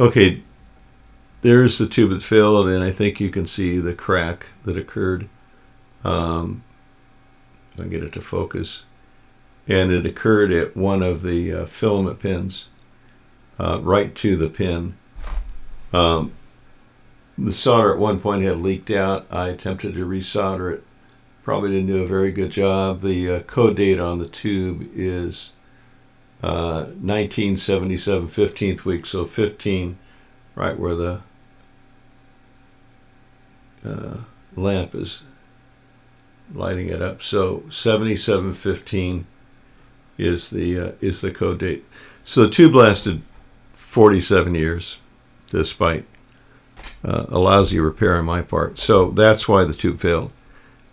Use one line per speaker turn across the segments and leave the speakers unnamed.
Okay, there's the tube that's filled, and I think you can see the crack that occurred. Um, I can get it to focus. And it occurred at one of the uh, filament pins, uh, right to the pin. Um, the solder at one point had leaked out. I attempted to resolder it. Probably didn't do a very good job. The uh, code date on the tube is uh, 1977, 15th week, so 15, right where the uh, lamp is lighting it up. So 7715 is the uh, is the code date. So the tube lasted 47 years, despite uh, a lousy repair on my part. So that's why the tube failed.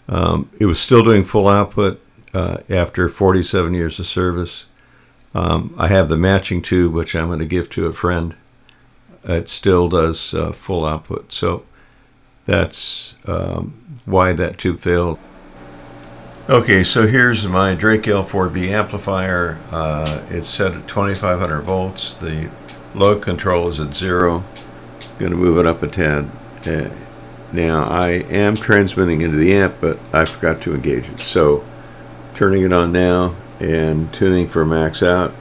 Um, it was still doing full output uh, after 47 years of service. Um, I have the matching tube, which I'm going to give to a friend. It still does uh, full output. So that's um, why that tube failed. Okay, so here's my Drake L4B amplifier. Uh, it's set at 2500 volts. The load control is at zero. I'm Going to move it up a tad. Uh, now I am transmitting into the amp, but I forgot to engage it. So turning it on now and tuning for max out,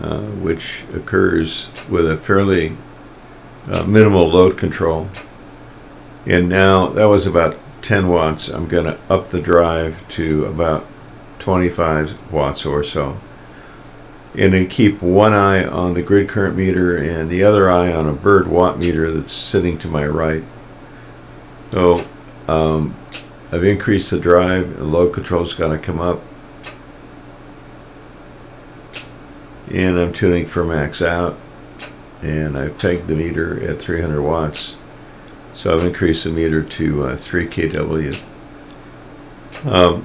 uh, which occurs with a fairly uh, minimal load control. And now that was about 10 watts. I'm going to up the drive to about 25 watts or so and then keep one eye on the grid current meter and the other eye on a Bird watt meter that's sitting to my right. So um, I've increased the drive, the load control's got to come up. And I'm tuning for max out. And I've pegged the meter at 300 watts. So I've increased the meter to uh, 3 kW. Um,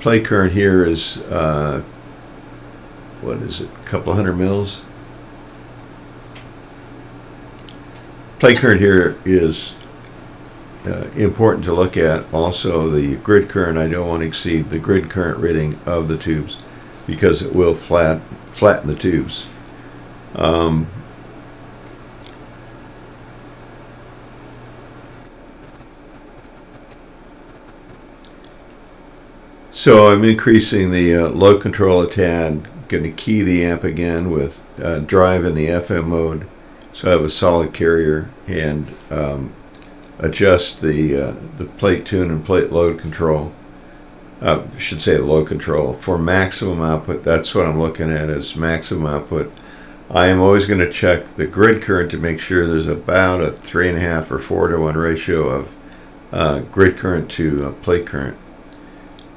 plate current here is uh, what is it, a couple hundred mils. plate current here is uh, important to look at. Also, the grid current, I don't want to exceed the grid current rating of the tubes because it will flat flatten the tubes. Um, so I'm increasing the uh, load control a tad going to key the amp again with uh, drive in the FM mode so I have a solid carrier and um, adjust the uh, the plate tune and plate load control uh, should say load control for maximum output that's what I'm looking at is maximum output. I am always going to check the grid current to make sure there's about a three and a half or four to one ratio of uh, grid current to uh, plate current.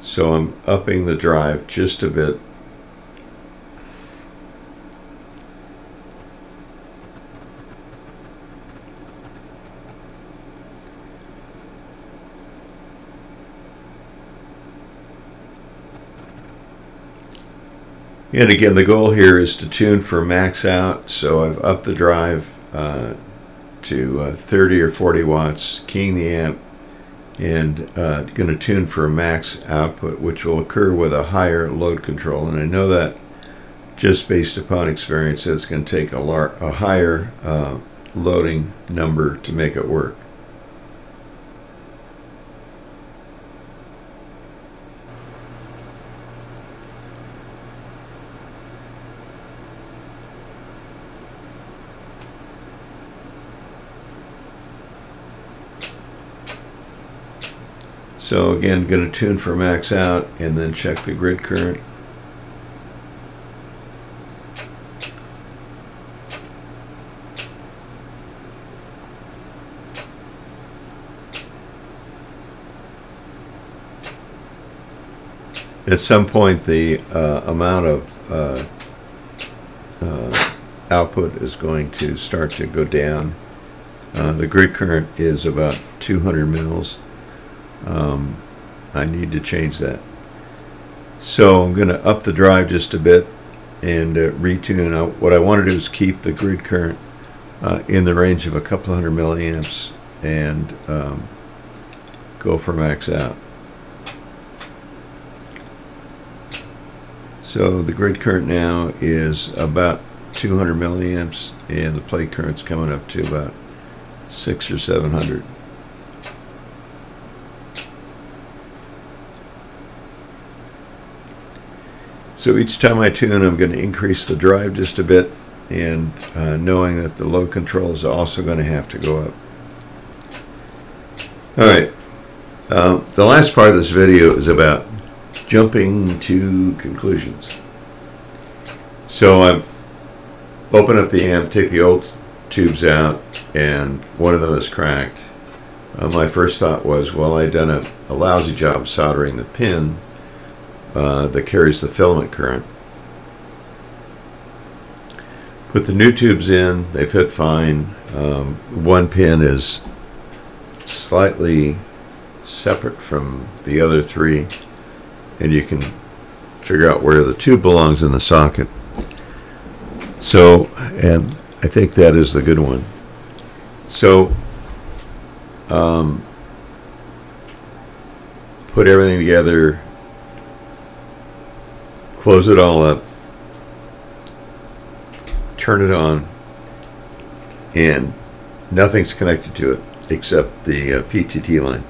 So I'm upping the drive just a bit And again, the goal here is to tune for max out. So I've upped the drive uh, to uh, 30 or 40 watts, keying the amp, and uh, going to tune for a max output, which will occur with a higher load control. And I know that just based upon experience, it's going to take a, a higher uh, loading number to make it work. So again, going to tune for max out and then check the grid current. At some point, the uh, amount of uh, uh, output is going to start to go down. Uh, the grid current is about 200 mils. Um, I need to change that. So I'm going to up the drive just a bit and uh, retune. What I want to do is keep the grid current uh, in the range of a couple hundred milliamps and um, go for max out. So the grid current now is about 200 milliamps, and the plate current's coming up to about six or 700. So each time I tune, I'm going to increase the drive just a bit, and uh, knowing that the load control is also going to have to go up. All right. Uh, the last part of this video is about jumping to conclusions. So I open up the amp, take the old tubes out, and one of them is cracked. Uh, my first thought was, well, I'd done a, a lousy job soldering the pin uh, that carries the filament current. Put the new tubes in, they fit fine. Um, one pin is slightly separate from the other three, and you can figure out where the tube belongs in the socket. So, and I think that is the good one. So, um, put everything together, close it all up, turn it on, and nothing's connected to it except the uh, PTT line.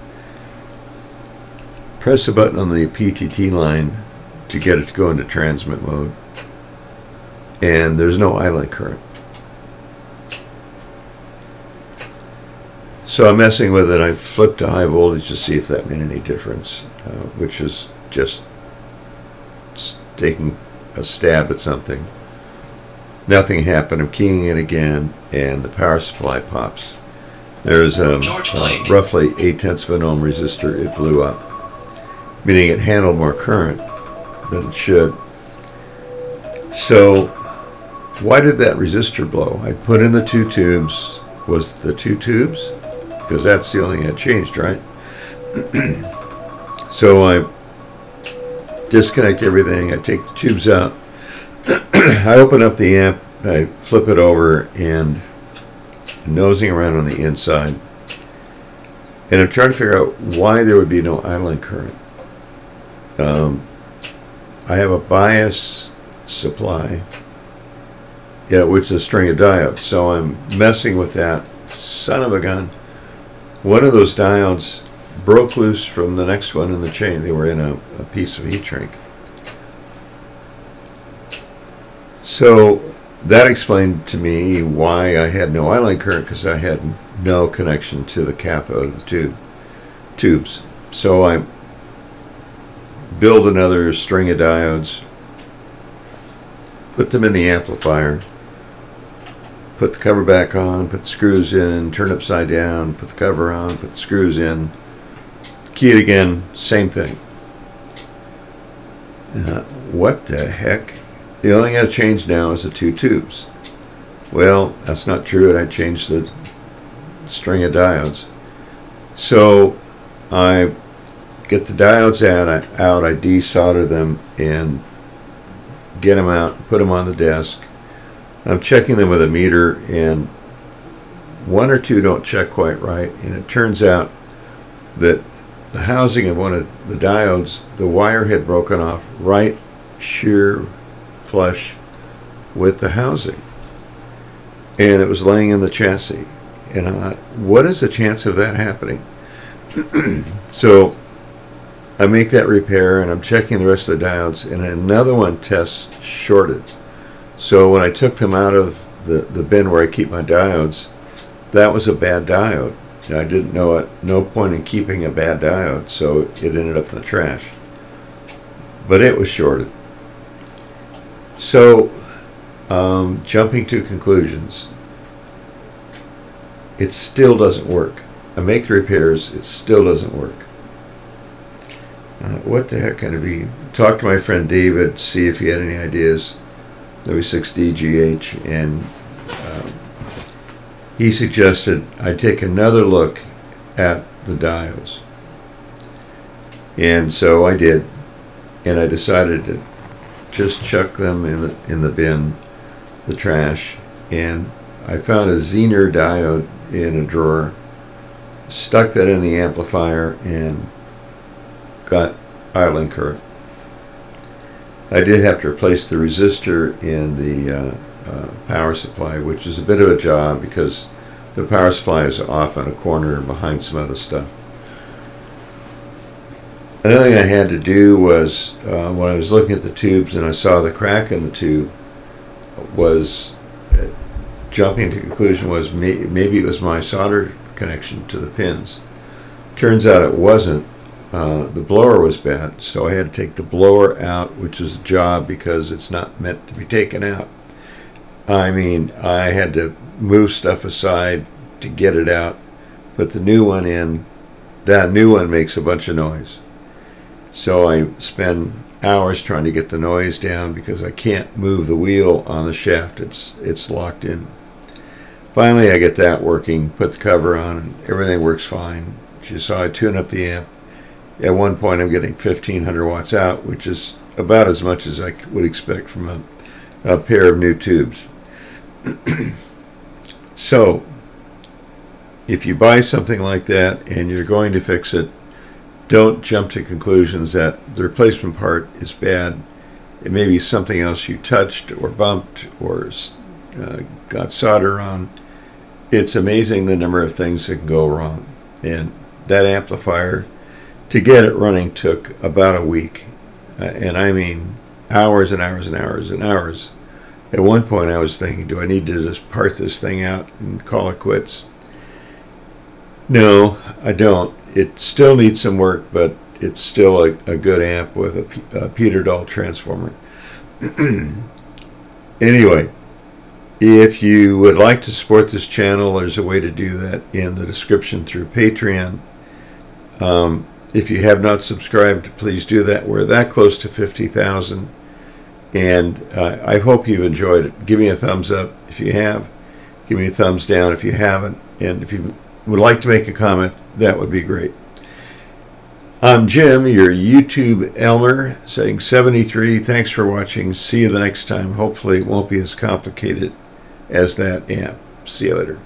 Press the button on the PTT line to get it to go into transmit mode and there's no idling current. So I'm messing with it. I flipped to high voltage to see if that made any difference, uh, which is just taking a stab at something. Nothing happened. I'm keying it again, and the power supply pops. There's um, uh, roughly 8 tenths of an ohm resistor. It blew up, meaning it handled more current than it should. So why did that resistor blow? I put in the two tubes. Was the two tubes? Because that's the only thing that changed, right? so I disconnect everything. I take the tubes out. I open up the amp. I flip it over and nosing around on the inside. And I'm trying to figure out why there would be no idling current. Um, I have a bias supply yeah, which is a string of diodes. So I'm messing with that. Son of a gun. One of those diodes broke loose from the next one in the chain. They were in a, a piece of heat shrink. So that explained to me why I had no idling current because I had no connection to the cathode of the tube tubes. So I build another string of diodes, put them in the amplifier, put the cover back on, put the screws in, turn upside down, put the cover on, put the screws in, key it again, same thing. Uh, what the heck? The only thing I've changed now is the two tubes. Well, that's not true. I changed the string of diodes. So I get the diodes out, I, out, I desolder them and get them out, put them on the desk, I'm checking them with a meter and one or two don't check quite right and it turns out that the housing of one of the diodes, the wire had broken off right sheer flush with the housing. And it was laying in the chassis. And I thought, what is the chance of that happening? so I make that repair and I'm checking the rest of the diodes and another one tests shorted. So when I took them out of the, the bin where I keep my diodes, that was a bad diode. I didn't know it, no point in keeping a bad diode, so it ended up in the trash. But it was shorted. So, um, jumping to conclusions, it still doesn't work. I make the repairs, it still doesn't work. Uh, what the heck can it be? Talk to my friend David, see if he had any ideas. Louis 6DGH, and um, he suggested I take another look at the diodes. And so I did, and I decided to just chuck them in the, in the bin, the trash, and I found a Zener diode in a drawer, stuck that in the amplifier, and got idling current. I did have to replace the resistor in the uh, uh, power supply, which is a bit of a job because the power supply is off in a corner behind some other stuff. Another thing I had to do was uh, when I was looking at the tubes and I saw the crack in the tube was uh, jumping to conclusion was may, maybe it was my solder connection to the pins. Turns out it wasn't. Uh, the blower was bad, so I had to take the blower out, which is a job because it's not meant to be taken out. I mean, I had to move stuff aside to get it out, put the new one in. That new one makes a bunch of noise. So I spend hours trying to get the noise down because I can't move the wheel on the shaft. It's it's locked in. Finally, I get that working, put the cover on, and everything works fine. You saw I tune up the amp. At one point, I'm getting 1500 watts out, which is about as much as I would expect from a, a pair of new tubes. so, if you buy something like that and you're going to fix it, don't jump to conclusions that the replacement part is bad. It may be something else you touched or bumped or uh, got solder on. It's amazing the number of things that can go wrong. And that amplifier, to get it running, took about a week. Uh, and I mean hours and hours and hours and hours. At one point, I was thinking, do I need to just part this thing out and call it quits? No, I don't. It still needs some work, but it's still a, a good amp with a, Peter Dahl transformer. anyway, if you would like to support this channel, there's a way to do that in the description through Patreon. Um, if you have not subscribed, please do that. We're that close to 50,000. And uh, I hope you've enjoyed it. Give me a thumbs up if you have. Give me a thumbs down if you haven't. And if you would like to make a comment, that would be great. I'm Jim, your YouTube Elmer, saying 73. Thanks for watching. See you the next time. Hopefully, it won't be as complicated as that amp. See you later.